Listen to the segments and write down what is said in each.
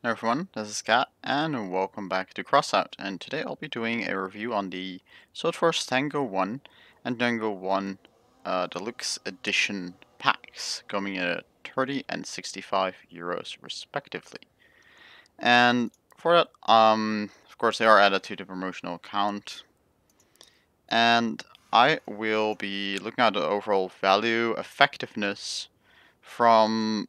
Hello everyone, this is Cat, and welcome back to Crossout. And today I'll be doing a review on the Assault Force Tango 1 and Tango 1 uh, Deluxe Edition packs, coming in at 30 and 65 euros respectively. And for that, um, of course they are added to the promotional account. And I will be looking at the overall value, effectiveness from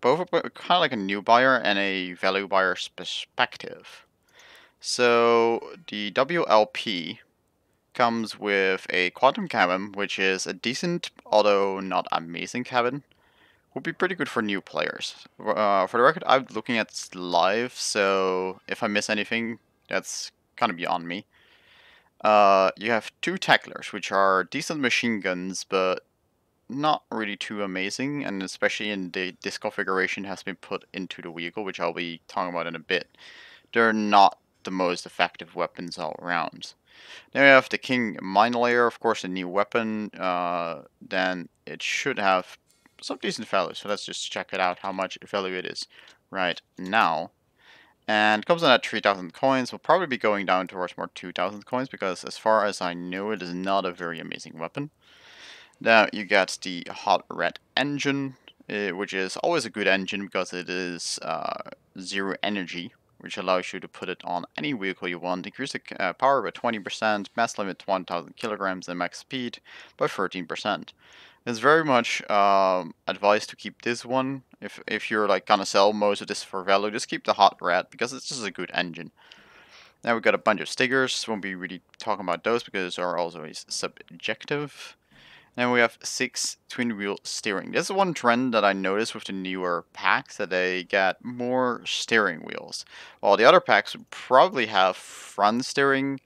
both kind of like a new buyer and a value buyer's perspective. So the WLP comes with a quantum cabin, which is a decent, although not amazing cabin. Would be pretty good for new players. Uh, for the record, I'm looking at this live, so if I miss anything, that's kind of beyond me. Uh, you have two tacklers, which are decent machine guns, but not really too amazing, and especially in the this configuration has been put into the vehicle, which I'll be talking about in a bit. They're not the most effective weapons all around. Then we have the King Mine Layer, of course, a new weapon. Uh, then it should have some decent value, so let's just check it out, how much value it is right now. And comes in at 3,000 coins, will probably be going down towards more 2,000 coins, because as far as I know, it is not a very amazing weapon. Now you get the hot red engine, uh, which is always a good engine because it is uh, zero energy, which allows you to put it on any vehicle you want. Increase the uh, power by 20%, mass limit 1000 kilograms, and max speed by 13%. It's very much um, advised to keep this one. If, if you're like gonna sell most of this for value, just keep the hot red because it's just a good engine. Now we've got a bunch of stickers. Won't be really talking about those because they are always subjective. Then we have six twin wheel steering. This is one trend that I noticed with the newer packs that they get more steering wheels. While the other packs would probably have front steering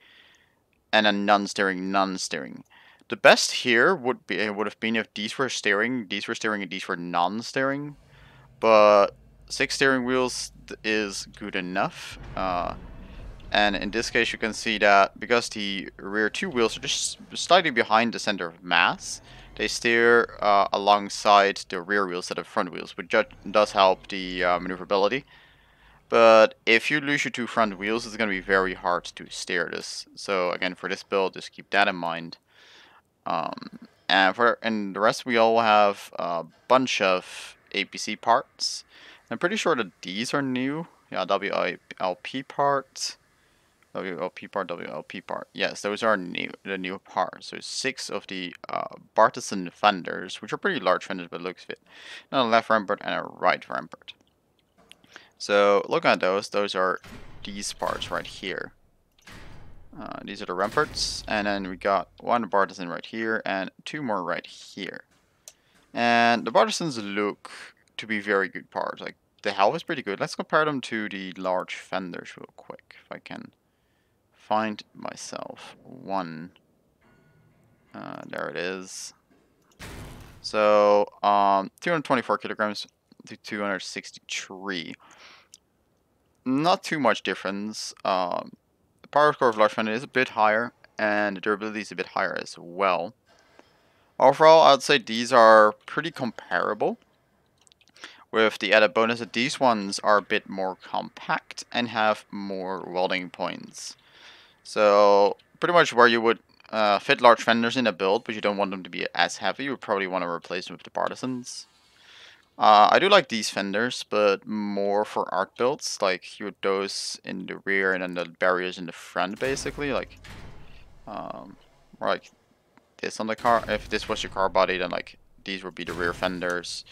and a non-steering non-steering. The best here would be would have been if these were steering, these were steering, and these were non-steering. But six steering wheels is good enough. Uh, and in this case, you can see that because the rear two wheels are just slightly behind the center of mass, they steer uh, alongside the rear wheels instead of front wheels, which does help the uh, maneuverability. But if you lose your two front wheels, it's going to be very hard to steer this. So again, for this build, just keep that in mind. Um, and for and the rest, we all have a bunch of APC parts. I'm pretty sure that these are new. Yeah, WLP parts. WLP part, WLP part. Yes, those are new, the new parts. So six of the uh, Bartizan fenders, which are pretty large fenders but looks fit. And a left rampart and a right rampart. So look at those. Those are these parts right here. Uh, these are the ramparts. And then we got one Bartizan right here and two more right here. And the Bartizans look to be very good parts. Like the health is pretty good. Let's compare them to the large fenders real quick if I can find myself one. Uh, there it is. So, um, 224 kilograms to 263. Not too much difference. Um, the power score of large fender is a bit higher, and the durability is a bit higher as well. Overall, I'd say these are pretty comparable. With the added bonus that these ones are a bit more compact and have more welding points. So pretty much where you would uh, fit large fenders in a build, but you don't want them to be as heavy, you would probably want to replace them with the Bartizans. Uh, I do like these fenders, but more for art builds, like you would those in the rear and then the barriers in the front, basically, like, um, or like this on the car. If this was your car body, then like these would be the rear fenders,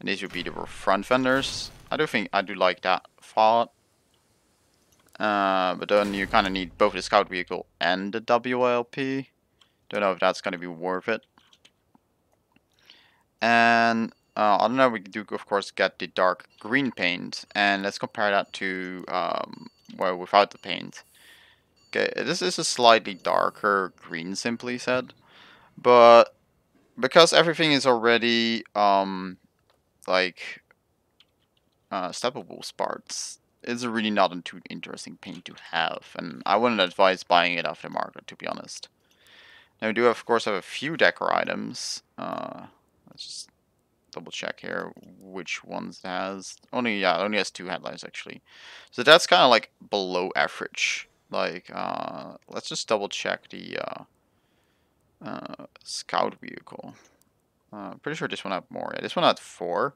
and these would be the front fenders. I do think I do like that thought. Uh, but then you kind of need both the scout vehicle and the WLP. Don't know if that's going to be worth it. And uh, I don't know, we do of course get the dark green paint. And let's compare that to, um, well, without the paint. Okay, this is a slightly darker green, simply said. But because everything is already, um, like, uh, steppable parts, it's really not a too interesting paint to have, and I wouldn't advise buying it off the market, to be honest. Now we do, of course, have a few decor items. Uh, let's just double check here which ones has. Only yeah, only has two headlights actually. So that's kind of like below average. Like uh, let's just double check the uh, uh, scout vehicle. Uh, pretty sure this one had more. Yeah, this one had four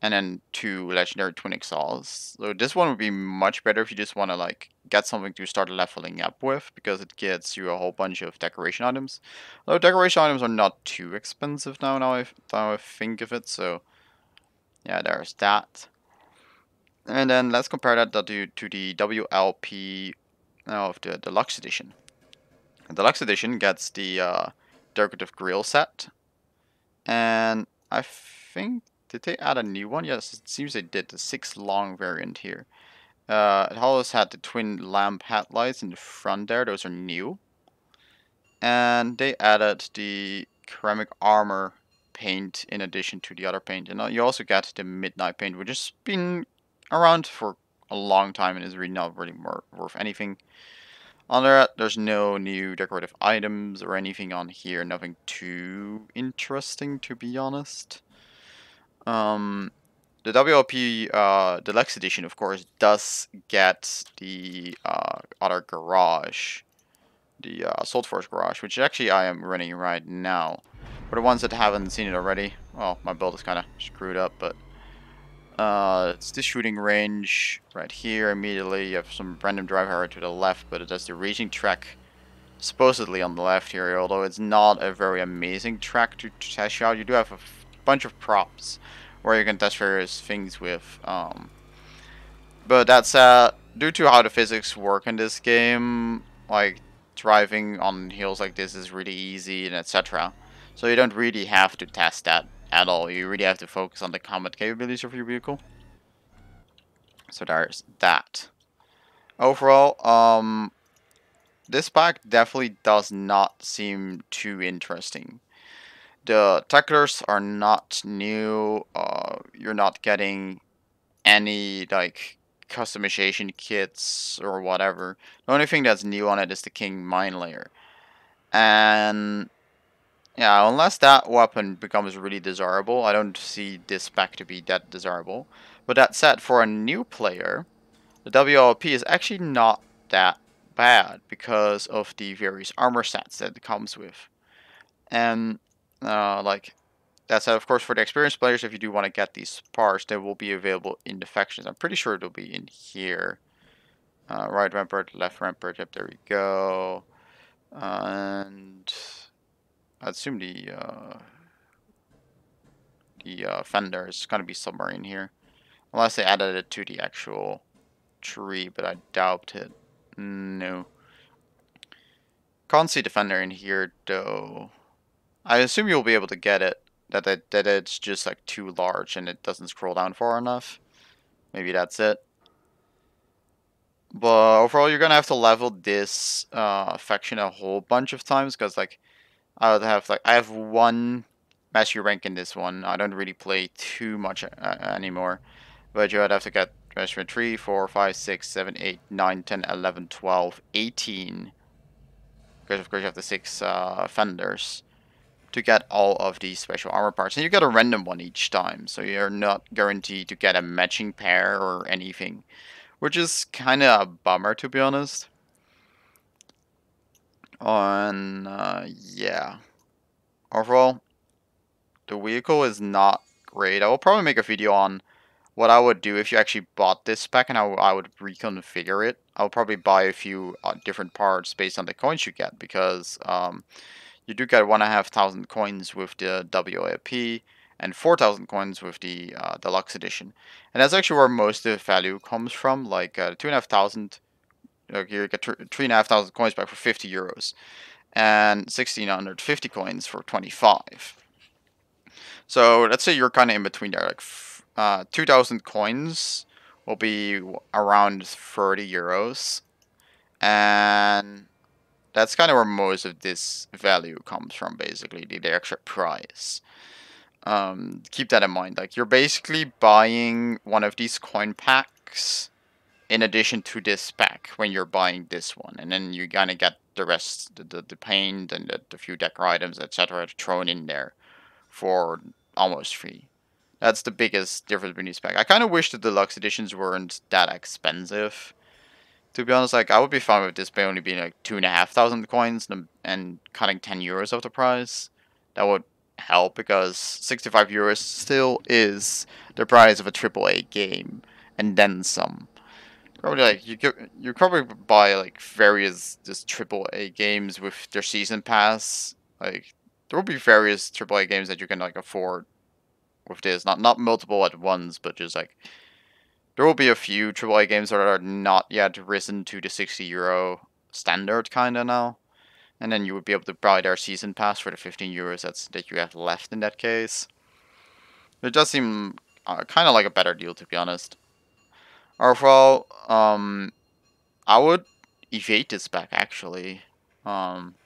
and then two legendary twin exhaust. So this one would be much better if you just want to like get something to start leveling up with because it gets you a whole bunch of decoration items. Although decoration items are not too expensive now, now I, now I think of it, so yeah, there's that. And then let's compare that to, to the WLP of the Deluxe Edition. The Deluxe Edition gets the uh, decorative grill set, and I think did they add a new one? Yes, it seems they did. The six long variant here. Uh, it always had the twin lamp headlights in the front there. Those are new. And they added the ceramic armor paint in addition to the other paint. And you also get the midnight paint, which has been around for a long time and is really not really worth anything. On that, there's no new decorative items or anything on here. Nothing too interesting, to be honest. Um, the WLP uh, Deluxe Edition, of course, does get the uh, other garage, the uh, Assault Force garage, which actually I am running right now. For the ones that haven't seen it already, well, my build is kind of screwed up, but uh, it's the shooting range right here. Immediately, you have some random drive area to the left, but it does the racing track supposedly on the left here, although it's not a very amazing track to, to test out. You do have a bunch of props where you can test various things with. Um, but that's uh, due to how the physics work in this game, like driving on hills like this is really easy and etc. So you don't really have to test that at all. You really have to focus on the combat capabilities of your vehicle. So there's that. Overall, um, this pack definitely does not seem too interesting. The tacklers are not new. Uh, you're not getting any like customization kits or whatever. The only thing that's new on it is the King Mine Layer. And yeah, unless that weapon becomes really desirable, I don't see this spec to be that desirable. But that said, for a new player, the WLP is actually not that bad because of the various armor sets that it comes with. And uh, like that said, of course, for the experienced players, if you do want to get these parts, they will be available in the factions. I'm pretty sure it'll be in here. Uh, right rampart, left rampart, yep, there we go. and I assume the uh, the uh, fender is going to be somewhere in here. Unless they added it to the actual tree, but I doubt it. No. Can't see the fender in here, though. I assume you'll be able to get it. That, that, that it's just like too large and it doesn't scroll down far enough. Maybe that's it. But overall, you're gonna have to level this uh, faction a whole bunch of times because like I would have like I have one mastery rank in this one. I don't really play too much uh, anymore, but you would have to get mastery 3, 4, 5, 6, 7, 8, 9, 10, 11, 12, 18. Because of course you have the six uh, fenders to get all of these special armor parts. And you get a random one each time, so you're not guaranteed to get a matching pair or anything. Which is kind of a bummer, to be honest. On, uh, yeah. Overall, the vehicle is not great. I will probably make a video on what I would do if you actually bought this pack and how I would reconfigure it. I'll probably buy a few uh, different parts based on the coins you get because um, you do get 1,500 coins with the WLP and 4,000 coins with the uh, Deluxe Edition. And that's actually where most of the value comes from, like uh, 2,500, uh, you get 3,500 coins back for 50 euros, and 1,650 coins for 25. So let's say you're kind of in between there, like uh, 2,000 coins will be around 30 euros, and that's kind of where most of this value comes from, basically, the, the extra price. Um, keep that in mind. Like, you're basically buying one of these coin packs in addition to this pack when you're buying this one. And then you're gonna get the rest, the, the, the paint and the, the few decor items, etc. thrown in there for almost free. That's the biggest difference between these packs. I kind of wish the deluxe editions weren't that expensive. To be honest, like I would be fine with this by only being like two and a half thousand coins and, and cutting 10 euros of the price. That would help because 65 euros still is the price of a AAA game and then some. Probably like you could you probably buy like various just AAA games with their season pass. Like there will be various AAA games that you can like afford with this. Not not multiple at once, but just like there will be a few AAA games that are not yet risen to the 60 euro standard kinda now. And then you would be able to buy their season pass for the 15 euros that's that you have left in that case. It does seem uh, kind of like a better deal to be honest. Overall, um, I would evade this back actually. Um,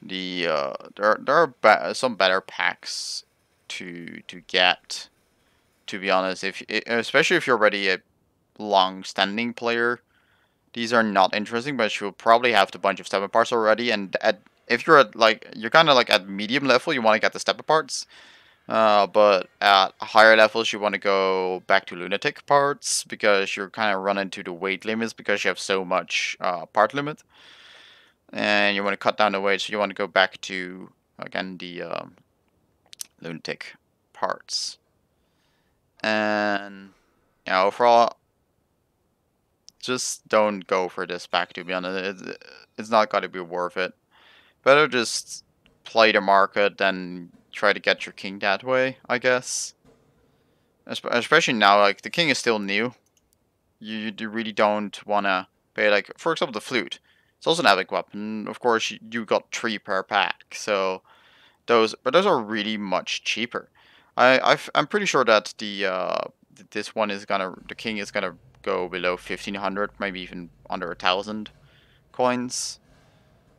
the uh, there there are be some better packs to to get. To be honest, if especially if you're already a long-standing player, these are not interesting. But you'll probably have the bunch of step parts already, and at if you're at like you're kind of like at medium level, you want to get the step parts. Uh, but at higher levels, you want to go back to lunatic parts because you're kind of running to the weight limits because you have so much uh, part limit. And you want to cut down the weight, so you want to go back to, again, the um, lunatic parts. And, know, overall, just don't go for this pack, to be honest. It's, it's not going to be worth it. Better just play the market than try to get your king that way, I guess. Especially now, like, the king is still new. You, you really don't want to pay, like, for example, the flute. It's also an epic weapon. Of course, you got three per pack, so those, but those are really much cheaper. I, i am pretty sure that the uh, this one is gonna, the king is gonna go below 1500, maybe even under a thousand coins.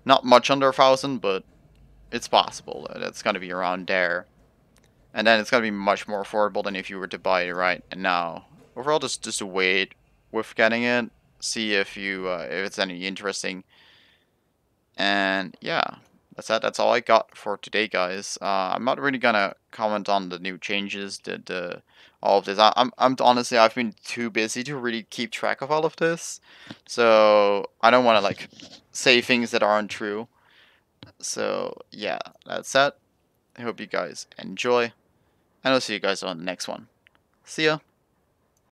Not much under a thousand, but it's possible that it's going to be around there. And then it's going to be much more affordable than if you were to buy it right now. Overall, just, just wait with getting it. See if you uh, if it's any interesting. And yeah, that's that. That's all I got for today, guys. Uh, I'm not really gonna comment on the new changes, the, the all of this. I, I'm I'm honestly I've been too busy to really keep track of all of this, so I don't want to like say things that aren't true. So yeah, that's that. I hope you guys enjoy, and I'll see you guys on the next one. See ya.